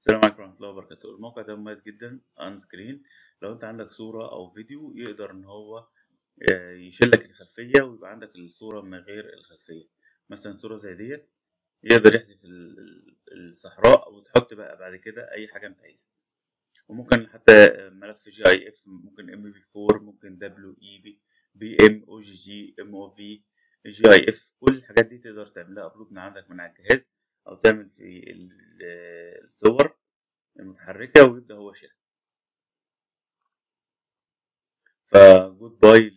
السلام عليكم ورحمة الله وبركاته. الموقع ده مميز جدا Unscreen لو أنت عندك صورة أو فيديو يقدر إن هو آه، يشيل لك الخلفية ويبقى عندك الصورة من غير الخلفية. مثلا صورة زي ديت يقدر يحذف ال- ال- الصحراء وتحط بقى بعد كده أي حاجة أنت عايزها. وممكن حتى ملف جي اي اف ممكن ام بي 4 ممكن دبليو اي بي بي ام أو جي جي ام أو في جي اي اف كل الحاجات دي تقدر تعملها. upload من عندك من على الجهاز أو تعمل في الصور المتحركة ويبدأ هو شايل فجود باي